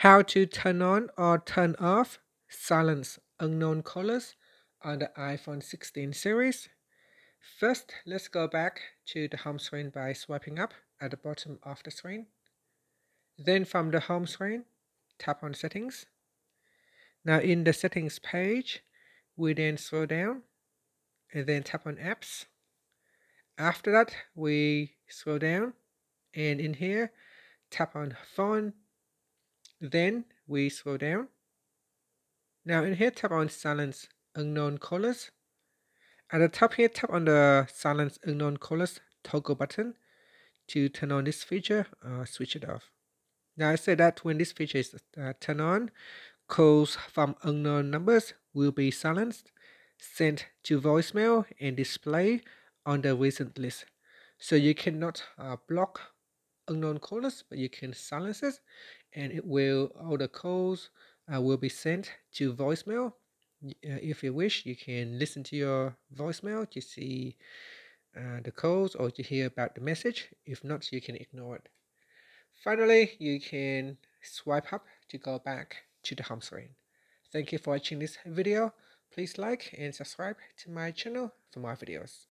How to turn on or turn off silence unknown callers on the iPhone 16 series. First, let's go back to the home screen by swiping up at the bottom of the screen. Then from the home screen, tap on settings. Now in the settings page, we then scroll down and then tap on apps. After that, we scroll down and in here, tap on phone. Then we scroll down. Now in here, tap on silence unknown callers. At the top here, tap on the silence unknown callers toggle button to turn on this feature or switch it off. Now I say that when this feature is uh, turned on, calls from unknown numbers will be silenced, sent to voicemail and displayed on the recent list. So you cannot uh, block unknown callers, but you can silence it, and it will all the calls uh, will be sent to voicemail. Uh, if you wish, you can listen to your voicemail to see uh, the calls or to hear about the message. If not, you can ignore it. Finally, you can swipe up to go back to the home screen. Thank you for watching this video. Please like and subscribe to my channel for more videos.